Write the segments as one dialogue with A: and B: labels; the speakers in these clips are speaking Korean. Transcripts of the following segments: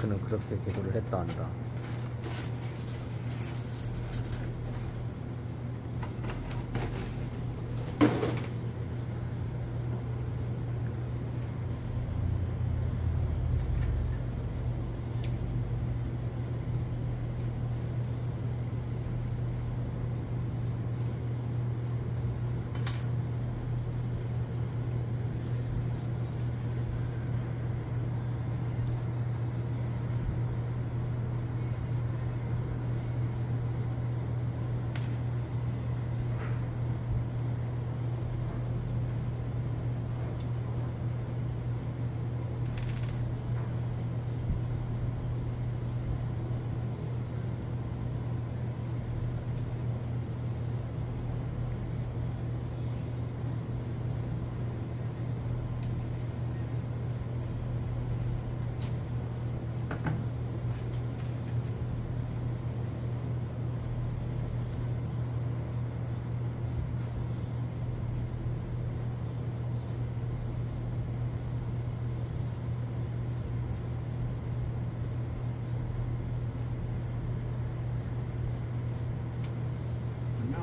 A: 그는 그렇게 개조를 했다 한다.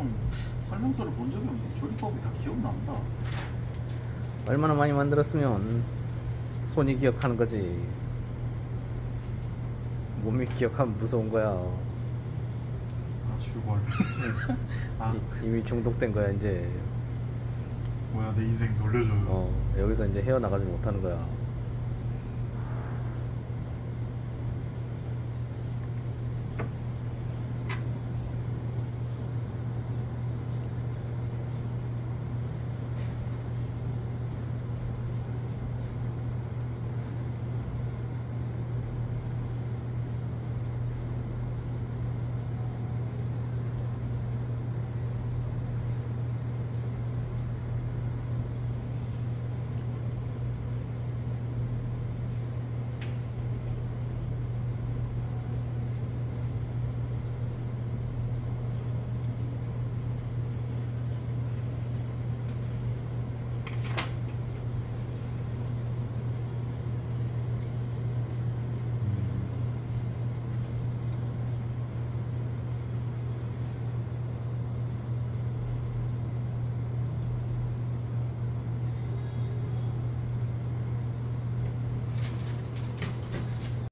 B: 분명 설명서를 본 적이 없는데 조리법이 다 기억난다.
A: 얼마나 많이 만들었으면 손이 기억하는 거지. 몸이 기억하면 무서운 거야.
B: 아 슈벌. 아
A: 이- 이미 중독된 거야 이제.
B: 뭐야 내 인생 돌려줘요.
A: 어 여기서 이제 헤어나가지 못하는 거야.